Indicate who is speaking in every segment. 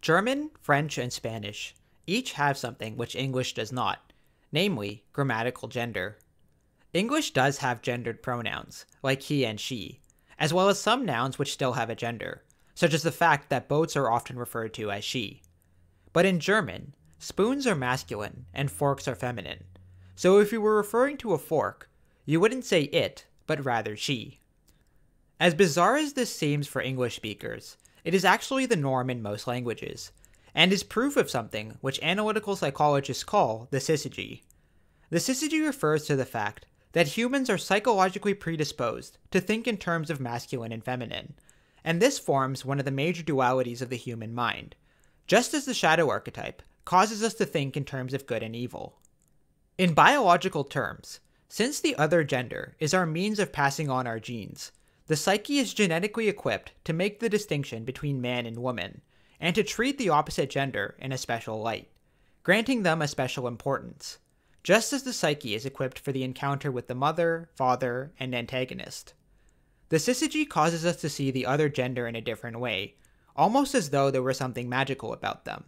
Speaker 1: German, French, and Spanish each have something which English does not, namely grammatical gender. English does have gendered pronouns, like he and she, as well as some nouns which still have a gender, such as the fact that boats are often referred to as she. But in German, spoons are masculine and forks are feminine. So if you were referring to a fork, you wouldn't say it, but rather she. As bizarre as this seems for English speakers, it is actually the norm in most languages, and is proof of something which analytical psychologists call the syzygy. The syzygy refers to the fact that humans are psychologically predisposed to think in terms of masculine and feminine, and this forms one of the major dualities of the human mind, just as the shadow archetype causes us to think in terms of good and evil. In biological terms, since the other gender is our means of passing on our genes, the psyche is genetically equipped to make the distinction between man and woman, and to treat the opposite gender in a special light, granting them a special importance, just as the psyche is equipped for the encounter with the mother, father, and antagonist. The syzygy causes us to see the other gender in a different way, almost as though there were something magical about them.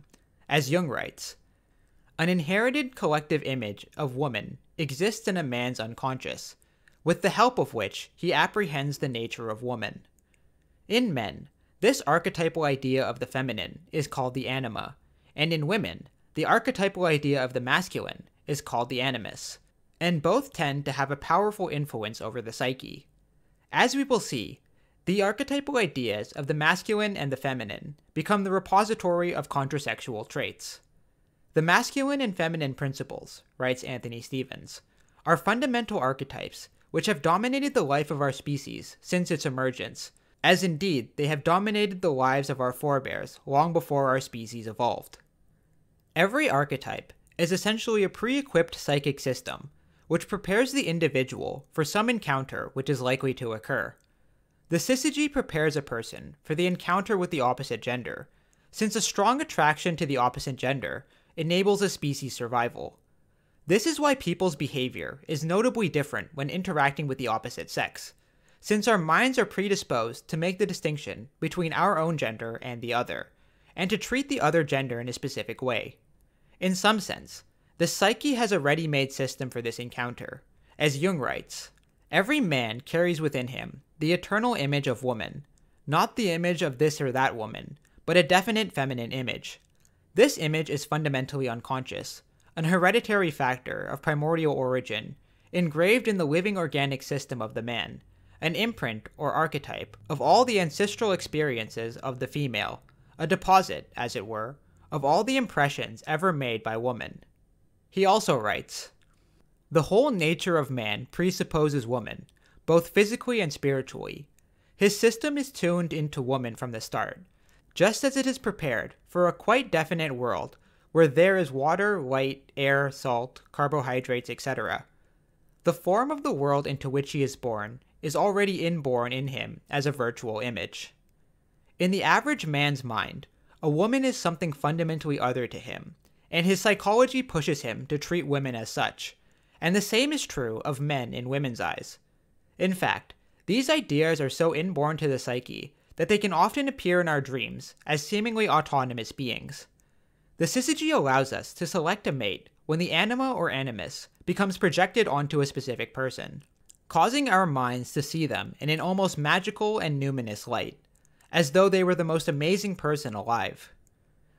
Speaker 1: As Jung writes, an inherited collective image of woman exists in a man's unconscious, with the help of which he apprehends the nature of woman. In men, this archetypal idea of the feminine is called the anima, and in women, the archetypal idea of the masculine is called the animus, and both tend to have a powerful influence over the psyche. As we will see, the archetypal ideas of the masculine and the feminine become the repository of contrasexual traits. The masculine and feminine principles, writes Anthony Stevens, are fundamental archetypes which have dominated the life of our species since its emergence, as indeed they have dominated the lives of our forebears long before our species evolved. Every archetype is essentially a pre equipped psychic system which prepares the individual for some encounter which is likely to occur. The syzygy prepares a person for the encounter with the opposite gender, since a strong attraction to the opposite gender enables a species survival. This is why people's behavior is notably different when interacting with the opposite sex, since our minds are predisposed to make the distinction between our own gender and the other, and to treat the other gender in a specific way. In some sense, the psyche has a ready made system for this encounter. As Jung writes, every man carries within him the eternal image of woman, not the image of this or that woman, but a definite feminine image. This image is fundamentally unconscious, an hereditary factor of primordial origin, engraved in the living organic system of the man, an imprint or archetype of all the ancestral experiences of the female, a deposit, as it were, of all the impressions ever made by woman. He also writes The whole nature of man presupposes woman, both physically and spiritually. His system is tuned into woman from the start, just as it is prepared for a quite definite world where there is water, light, air, salt, carbohydrates, etc. The form of the world into which he is born is already inborn in him as a virtual image. In the average man's mind, a woman is something fundamentally other to him, and his psychology pushes him to treat women as such, and the same is true of men in women's eyes. In fact, these ideas are so inborn to the psyche that they can often appear in our dreams as seemingly autonomous beings. The syzygy allows us to select a mate when the anima or animus becomes projected onto a specific person, causing our minds to see them in an almost magical and numinous light, as though they were the most amazing person alive.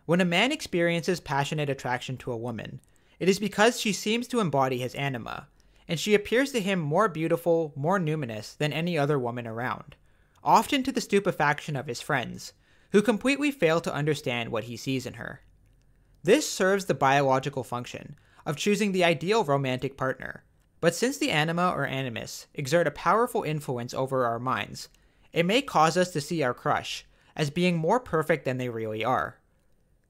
Speaker 1: When a man experiences passionate attraction to a woman, it is because she seems to embody his anima, and she appears to him more beautiful, more numinous than any other woman around, often to the stupefaction of his friends, who completely fail to understand what he sees in her. This serves the biological function of choosing the ideal romantic partner, but since the anima or animus exert a powerful influence over our minds, it may cause us to see our crush as being more perfect than they really are.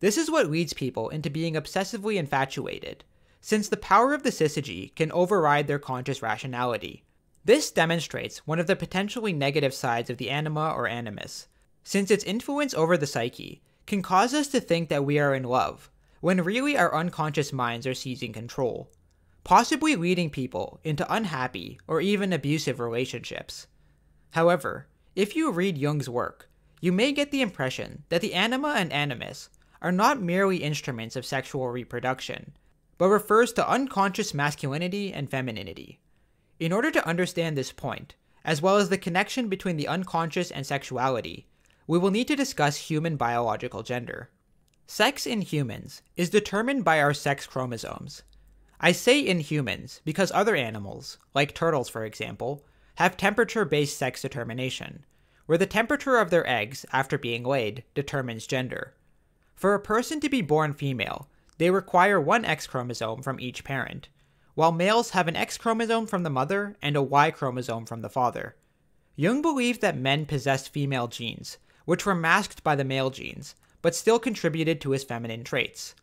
Speaker 1: This is what leads people into being obsessively infatuated, since the power of the syzygy can override their conscious rationality. This demonstrates one of the potentially negative sides of the anima or animus, since its influence over the psyche can cause us to think that we are in love, when really our unconscious minds are seizing control, possibly leading people into unhappy or even abusive relationships. However, if you read Jung's work, you may get the impression that the anima and animus are not merely instruments of sexual reproduction, but refers to unconscious masculinity and femininity. In order to understand this point, as well as the connection between the unconscious and sexuality, we will need to discuss human biological gender. Sex in humans is determined by our sex chromosomes. I say in humans because other animals, like turtles for example, have temperature based sex determination, where the temperature of their eggs after being laid determines gender. For a person to be born female, they require one X chromosome from each parent, while males have an X chromosome from the mother and a Y chromosome from the father. Jung believed that men possessed female genes, which were masked by the male genes, but still contributed to his feminine traits.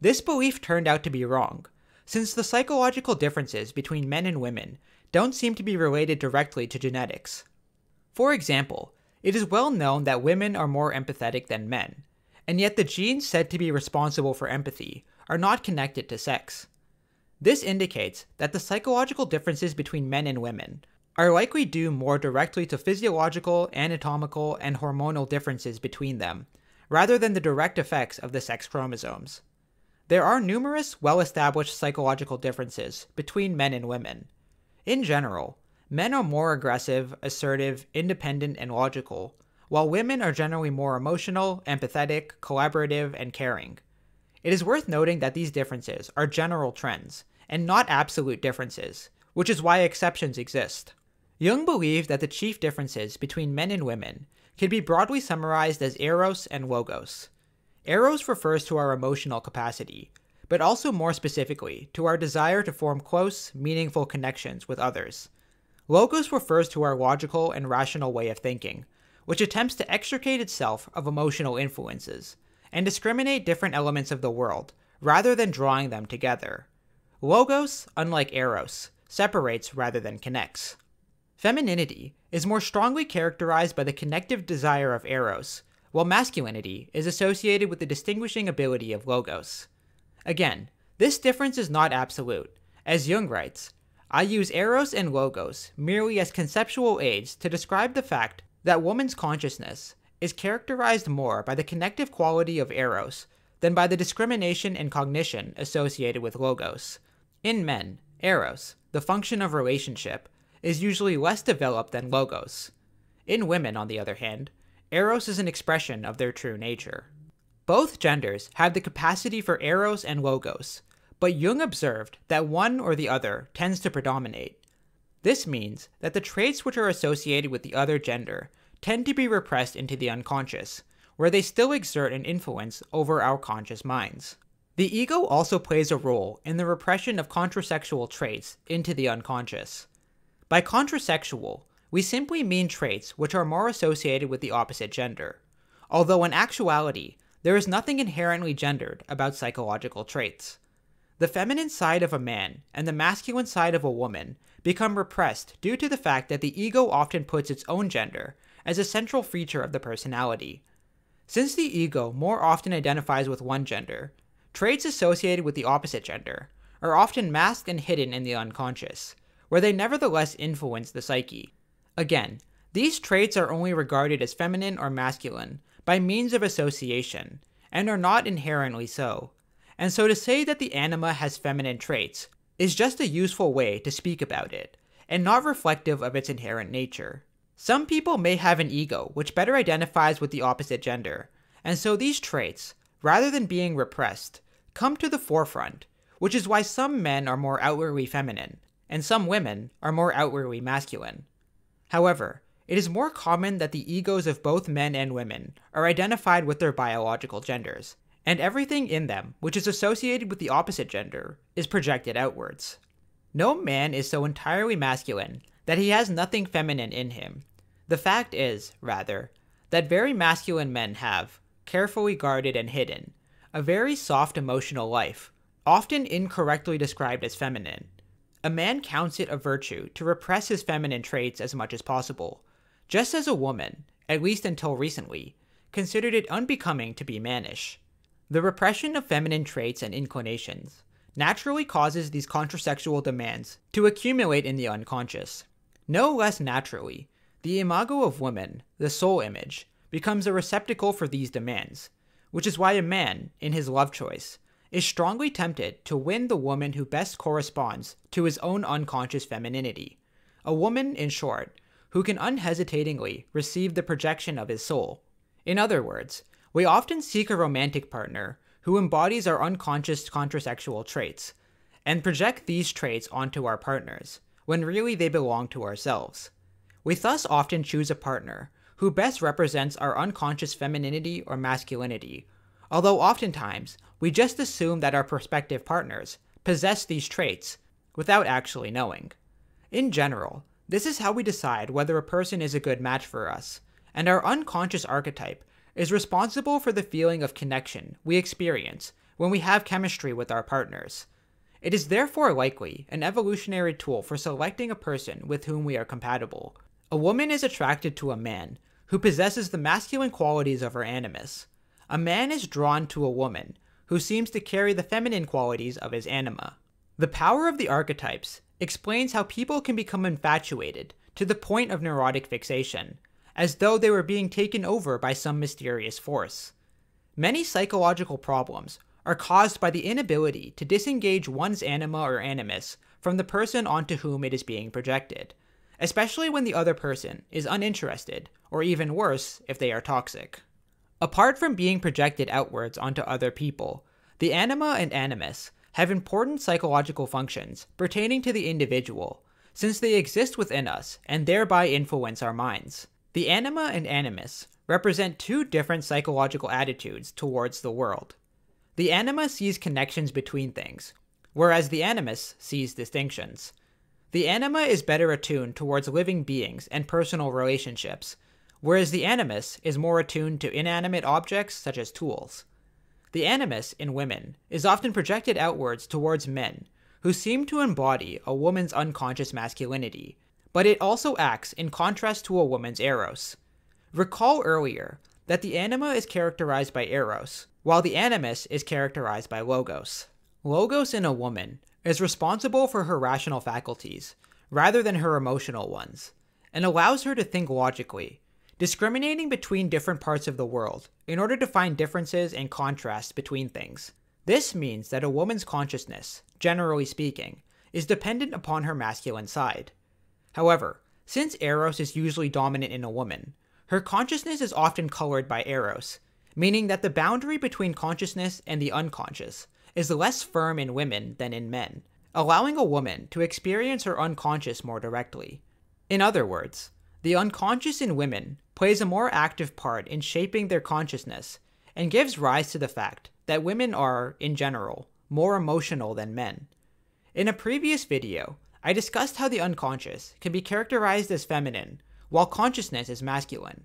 Speaker 1: This belief turned out to be wrong, since the psychological differences between men and women don't seem to be related directly to genetics. For example, it is well known that women are more empathetic than men, and yet the genes said to be responsible for empathy are not connected to sex. This indicates that the psychological differences between men and women are likely due more directly to physiological, anatomical, and hormonal differences between them, rather than the direct effects of the sex chromosomes. There are numerous well established psychological differences between men and women. In general, men are more aggressive, assertive, independent, and logical, while women are generally more emotional, empathetic, collaborative, and caring. It is worth noting that these differences are general trends, and not absolute differences, which is why exceptions exist. Jung believed that the chief differences between men and women can be broadly summarized as eros and logos. Eros refers to our emotional capacity, but also more specifically to our desire to form close, meaningful connections with others. Logos refers to our logical and rational way of thinking, which attempts to extricate itself of emotional influences and discriminate different elements of the world rather than drawing them together. Logos, unlike Eros, separates rather than connects. Femininity is more strongly characterized by the connective desire of Eros, while masculinity is associated with the distinguishing ability of Logos. Again, this difference is not absolute. As Jung writes, I use Eros and Logos merely as conceptual aids to describe the fact that woman's consciousness is characterized more by the connective quality of Eros than by the discrimination and cognition associated with Logos. In men, Eros, the function of relationship, is usually less developed than Logos. In women, on the other hand, Eros is an expression of their true nature. Both genders have the capacity for Eros and Logos, but Jung observed that one or the other tends to predominate, this means that the traits which are associated with the other gender tend to be repressed into the unconscious, where they still exert an influence over our conscious minds. The ego also plays a role in the repression of contrasexual traits into the unconscious. By contrasexual, we simply mean traits which are more associated with the opposite gender, although in actuality, there is nothing inherently gendered about psychological traits. The feminine side of a man and the masculine side of a woman become repressed due to the fact that the ego often puts its own gender as a central feature of the personality. Since the ego more often identifies with one gender, traits associated with the opposite gender are often masked and hidden in the unconscious, where they nevertheless influence the psyche. Again, these traits are only regarded as feminine or masculine by means of association, and are not inherently so. And so to say that the anima has feminine traits is just a useful way to speak about it, and not reflective of its inherent nature. Some people may have an ego which better identifies with the opposite gender, and so these traits, rather than being repressed, come to the forefront, which is why some men are more outwardly feminine, and some women are more outwardly masculine. However, it is more common that the egos of both men and women are identified with their biological genders, and everything in them which is associated with the opposite gender is projected outwards. No man is so entirely masculine that he has nothing feminine in him. The fact is, rather, that very masculine men have, carefully guarded and hidden, a very soft emotional life, often incorrectly described as feminine. A man counts it a virtue to repress his feminine traits as much as possible, just as a woman, at least until recently, considered it unbecoming to be mannish. The repression of feminine traits and inclinations naturally causes these contrasexual demands to accumulate in the unconscious. No less naturally, the imago of woman, the soul image, becomes a receptacle for these demands, which is why a man, in his love choice, is strongly tempted to win the woman who best corresponds to his own unconscious femininity. A woman, in short, who can unhesitatingly receive the projection of his soul. In other words, we often seek a romantic partner who embodies our unconscious contrasexual traits and project these traits onto our partners, when really they belong to ourselves. We thus often choose a partner who best represents our unconscious femininity or masculinity, although oftentimes we just assume that our prospective partners possess these traits without actually knowing. In general, this is how we decide whether a person is a good match for us, and our unconscious archetype is responsible for the feeling of connection we experience when we have chemistry with our partners. It is therefore likely an evolutionary tool for selecting a person with whom we are compatible. A woman is attracted to a man who possesses the masculine qualities of her animus. A man is drawn to a woman who seems to carry the feminine qualities of his anima. The power of the archetypes explains how people can become infatuated to the point of neurotic fixation, as though they were being taken over by some mysterious force. Many psychological problems are caused by the inability to disengage one's anima or animus from the person onto whom it is being projected, especially when the other person is uninterested, or even worse, if they are toxic. Apart from being projected outwards onto other people, the anima and animus have important psychological functions pertaining to the individual, since they exist within us and thereby influence our minds. The anima and animus represent two different psychological attitudes towards the world. The anima sees connections between things, whereas the animus sees distinctions. The anima is better attuned towards living beings and personal relationships, whereas the animus is more attuned to inanimate objects such as tools. The animus in women is often projected outwards towards men who seem to embody a woman's unconscious masculinity, but it also acts in contrast to a woman's eros. Recall earlier that the anima is characterized by eros, while the animus is characterized by logos. Logos in a woman is responsible for her rational faculties, rather than her emotional ones, and allows her to think logically, discriminating between different parts of the world in order to find differences and contrasts between things. This means that a woman's consciousness, generally speaking, is dependent upon her masculine side. However, since Eros is usually dominant in a woman, her consciousness is often colored by Eros, meaning that the boundary between consciousness and the unconscious is less firm in women than in men, allowing a woman to experience her unconscious more directly. In other words, the unconscious in women plays a more active part in shaping their consciousness and gives rise to the fact that women are, in general, more emotional than men. In a previous video, I discussed how the unconscious can be characterized as feminine, while consciousness is masculine,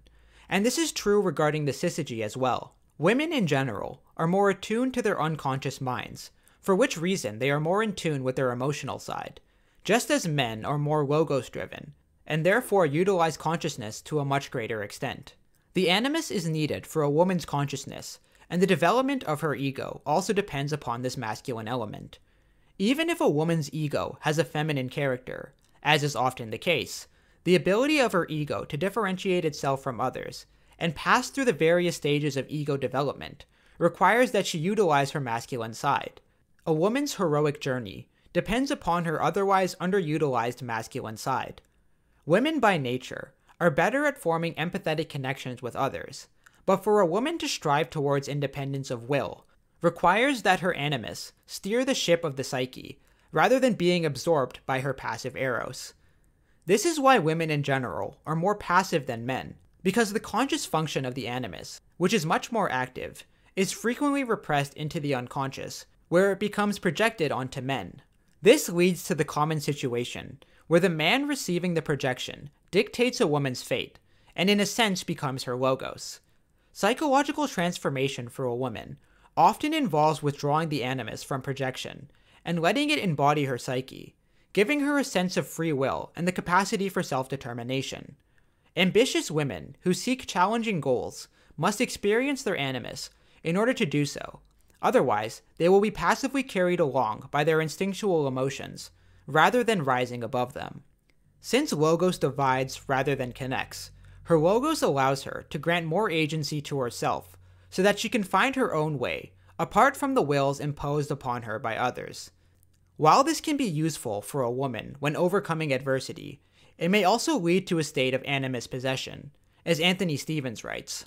Speaker 1: and this is true regarding the syzygy as well. Women in general are more attuned to their unconscious minds, for which reason they are more in tune with their emotional side, just as men are more logos driven, and therefore utilize consciousness to a much greater extent. The animus is needed for a woman's consciousness, and the development of her ego also depends upon this masculine element. Even if a woman's ego has a feminine character, as is often the case, the ability of her ego to differentiate itself from others and pass through the various stages of ego development requires that she utilize her masculine side. A woman's heroic journey depends upon her otherwise underutilized masculine side. Women by nature are better at forming empathetic connections with others, but for a woman to strive towards independence of will requires that her animus steer the ship of the psyche rather than being absorbed by her passive eros. This is why women in general are more passive than men, because the conscious function of the animus, which is much more active, is frequently repressed into the unconscious, where it becomes projected onto men. This leads to the common situation where the man receiving the projection dictates a woman's fate, and in a sense becomes her logos. Psychological transformation for a woman often involves withdrawing the animus from projection and letting it embody her psyche, giving her a sense of free will and the capacity for self determination. Ambitious women who seek challenging goals must experience their animus in order to do so. Otherwise, they will be passively carried along by their instinctual emotions, rather than rising above them. Since Logos divides rather than connects, her Logos allows her to grant more agency to herself so that she can find her own way, apart from the wills imposed upon her by others. While this can be useful for a woman when overcoming adversity, it may also lead to a state of animus possession, as Anthony Stevens writes.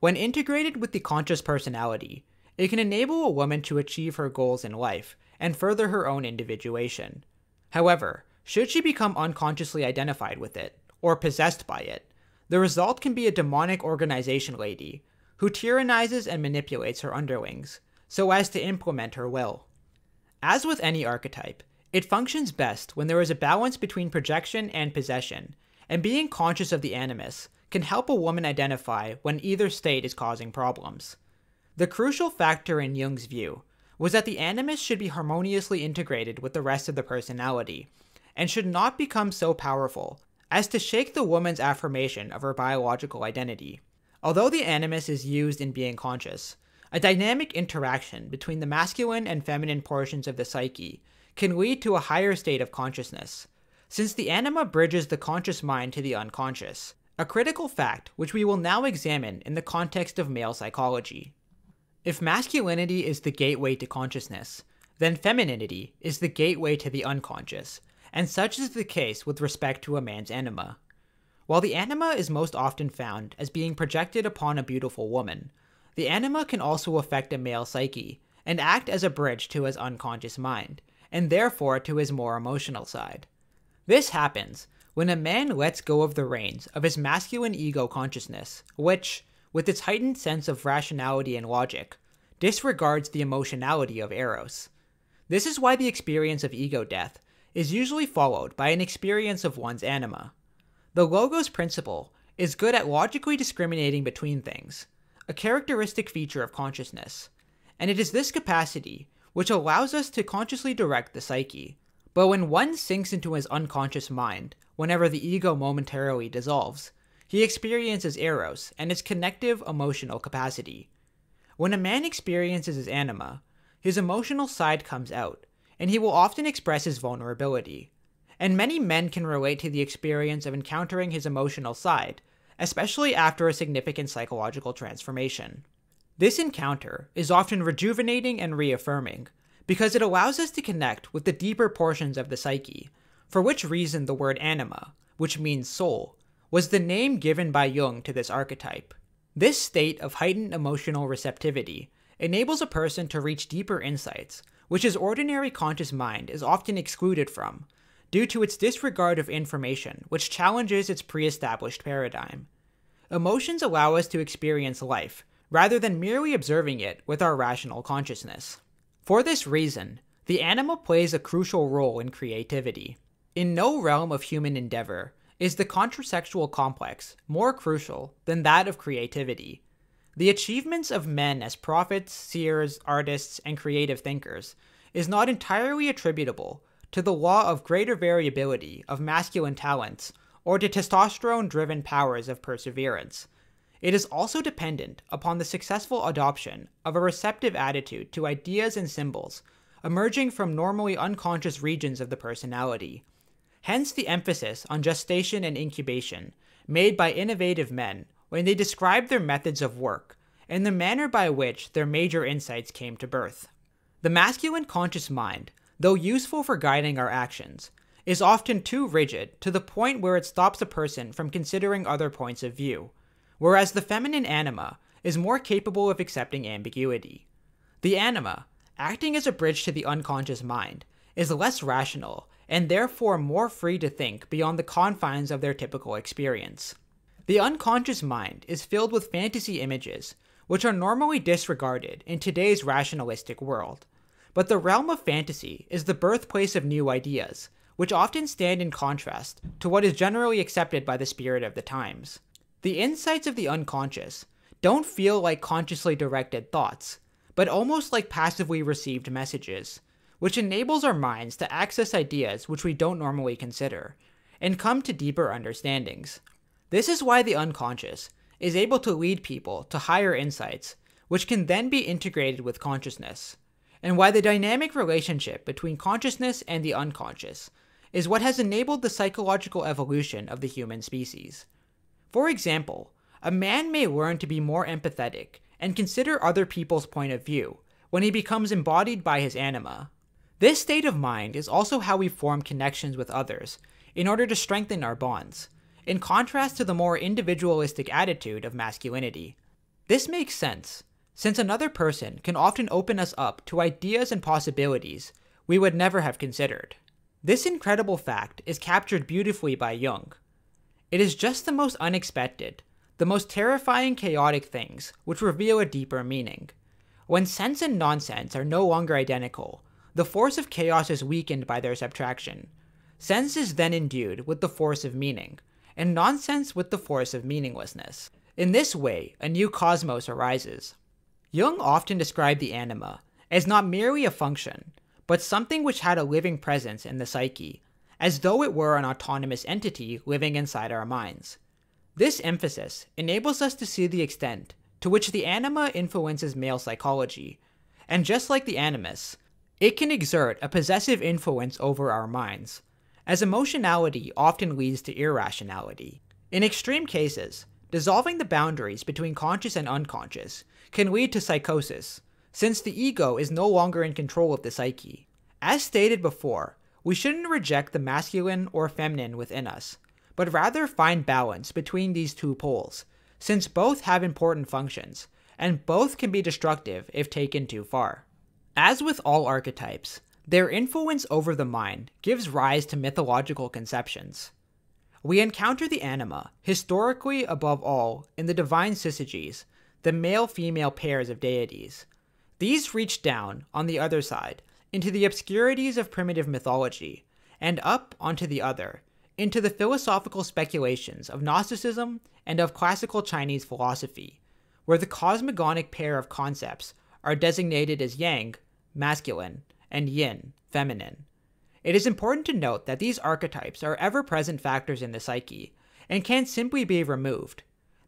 Speaker 1: When integrated with the conscious personality, it can enable a woman to achieve her goals in life and further her own individuation. However, should she become unconsciously identified with it, or possessed by it, the result can be a demonic organization lady who tyrannizes and manipulates her underlings so as to implement her will. As with any archetype, it functions best when there is a balance between projection and possession, and being conscious of the animus can help a woman identify when either state is causing problems. The crucial factor in Jung's view was that the animus should be harmoniously integrated with the rest of the personality, and should not become so powerful as to shake the woman's affirmation of her biological identity. Although the animus is used in being conscious, a dynamic interaction between the masculine and feminine portions of the psyche can lead to a higher state of consciousness, since the anima bridges the conscious mind to the unconscious, a critical fact which we will now examine in the context of male psychology. If masculinity is the gateway to consciousness, then femininity is the gateway to the unconscious, and such is the case with respect to a man's anima. While the anima is most often found as being projected upon a beautiful woman, the anima can also affect a male psyche and act as a bridge to his unconscious mind, and therefore to his more emotional side. This happens when a man lets go of the reins of his masculine ego consciousness, which, with its heightened sense of rationality and logic, disregards the emotionality of Eros. This is why the experience of ego death is usually followed by an experience of one's anima. The Logos principle is good at logically discriminating between things, a characteristic feature of consciousness, and it is this capacity which allows us to consciously direct the psyche. But when one sinks into his unconscious mind, whenever the ego momentarily dissolves, he experiences eros and its connective emotional capacity. When a man experiences his anima, his emotional side comes out, and he will often express his vulnerability. And many men can relate to the experience of encountering his emotional side, especially after a significant psychological transformation. This encounter is often rejuvenating and reaffirming, because it allows us to connect with the deeper portions of the psyche, for which reason the word anima, which means soul, was the name given by Jung to this archetype. This state of heightened emotional receptivity enables a person to reach deeper insights which his ordinary conscious mind is often excluded from, due to its disregard of information which challenges its pre established paradigm. Emotions allow us to experience life, rather than merely observing it with our rational consciousness. For this reason, the anima plays a crucial role in creativity. In no realm of human endeavor is the contrasexual complex more crucial than that of creativity, the achievements of men as prophets, seers, artists, and creative thinkers is not entirely attributable to the law of greater variability of masculine talents or to testosterone driven powers of perseverance. It is also dependent upon the successful adoption of a receptive attitude to ideas and symbols emerging from normally unconscious regions of the personality. Hence the emphasis on gestation and incubation made by innovative men when they described their methods of work and the manner by which their major insights came to birth. The masculine conscious mind, though useful for guiding our actions, is often too rigid to the point where it stops a person from considering other points of view, whereas the feminine anima is more capable of accepting ambiguity. The anima, acting as a bridge to the unconscious mind, is less rational and therefore more free to think beyond the confines of their typical experience. The unconscious mind is filled with fantasy images, which are normally disregarded in today's rationalistic world. But the realm of fantasy is the birthplace of new ideas, which often stand in contrast to what is generally accepted by the spirit of the times. The insights of the unconscious don't feel like consciously directed thoughts, but almost like passively received messages, which enables our minds to access ideas which we don't normally consider, and come to deeper understandings. This is why the unconscious is able to lead people to higher insights, which can then be integrated with consciousness, and why the dynamic relationship between consciousness and the unconscious is what has enabled the psychological evolution of the human species. For example, a man may learn to be more empathetic and consider other people's point of view when he becomes embodied by his anima. This state of mind is also how we form connections with others in order to strengthen our bonds, in contrast to the more individualistic attitude of masculinity. This makes sense, since another person can often open us up to ideas and possibilities we would never have considered. This incredible fact is captured beautifully by Jung. It is just the most unexpected, the most terrifying chaotic things which reveal a deeper meaning. When sense and nonsense are no longer identical, the force of chaos is weakened by their subtraction. Sense is then endued with the force of meaning, and nonsense with the force of meaninglessness. In this way, a new cosmos arises. Jung often described the anima as not merely a function, but something which had a living presence in the psyche, as though it were an autonomous entity living inside our minds. This emphasis enables us to see the extent to which the anima influences male psychology, and just like the animus, it can exert a possessive influence over our minds, as emotionality often leads to irrationality. In extreme cases, dissolving the boundaries between conscious and unconscious can lead to psychosis, since the ego is no longer in control of the psyche. As stated before, we shouldn't reject the masculine or feminine within us, but rather find balance between these two poles, since both have important functions, and both can be destructive if taken too far. As with all archetypes, their influence over the mind gives rise to mythological conceptions. We encounter the anima, historically above all, in the divine syzygies, the male female pairs of deities. These reach down, on the other side, into the obscurities of primitive mythology, and up onto the other, into the philosophical speculations of Gnosticism and of classical Chinese philosophy, where the cosmogonic pair of concepts are designated as yang, masculine, and yin, feminine. It is important to note that these archetypes are ever present factors in the psyche and can't simply be removed.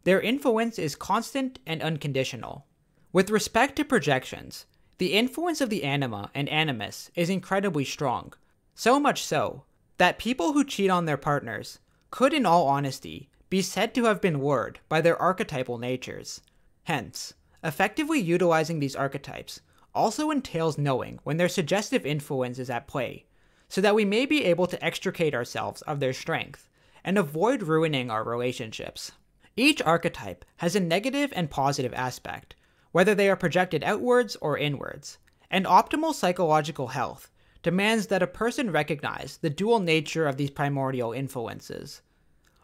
Speaker 1: Their influence is constant and unconditional. With respect to projections, the influence of the anima and animus is incredibly strong, so much so that people who cheat on their partners could, in all honesty, be said to have been lured by their archetypal natures. Hence, effectively utilizing these archetypes also entails knowing when their suggestive influence is at play, so that we may be able to extricate ourselves of their strength and avoid ruining our relationships. Each archetype has a negative and positive aspect, whether they are projected outwards or inwards, and optimal psychological health demands that a person recognize the dual nature of these primordial influences.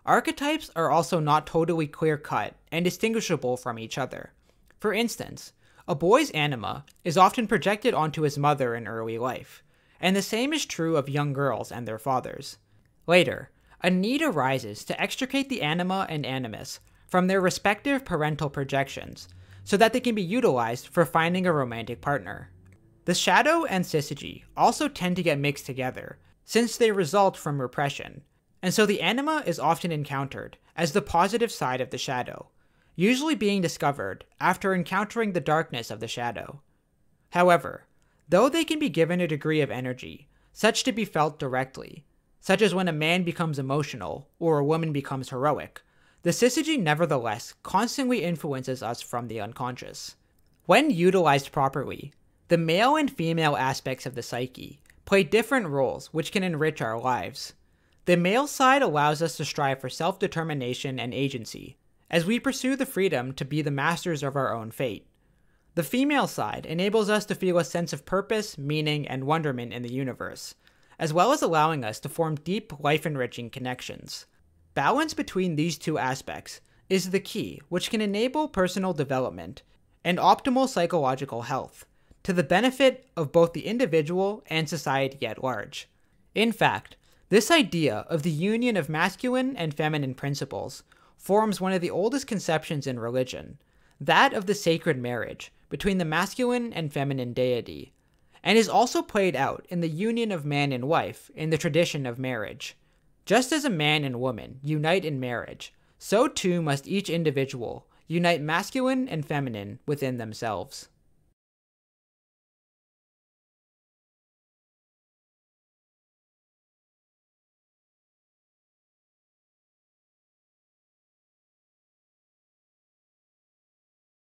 Speaker 1: Archetypes are also not totally clear cut and distinguishable from each other. For instance, a boy's anima is often projected onto his mother in early life, and the same is true of young girls and their fathers. Later, a need arises to extricate the anima and animus from their respective parental projections so that they can be utilized for finding a romantic partner. The shadow and syzygy also tend to get mixed together, since they result from repression, and so the anima is often encountered as the positive side of the shadow, usually being discovered after encountering the darkness of the shadow. However, though they can be given a degree of energy, such to be felt directly, such as when a man becomes emotional or a woman becomes heroic, the syzygy nevertheless constantly influences us from the unconscious. When utilized properly, the male and female aspects of the psyche play different roles which can enrich our lives. The male side allows us to strive for self determination and agency, as we pursue the freedom to be the masters of our own fate. The female side enables us to feel a sense of purpose, meaning, and wonderment in the universe, as well as allowing us to form deep, life enriching connections. Balance between these two aspects is the key which can enable personal development and optimal psychological health to the benefit of both the individual and society at large. In fact, this idea of the union of masculine and feminine principles forms one of the oldest conceptions in religion, that of the sacred marriage between the masculine and feminine deity, and is also played out in the union of man and wife in the tradition of marriage. Just as a man and woman unite in marriage, so too must each individual unite masculine and feminine within themselves.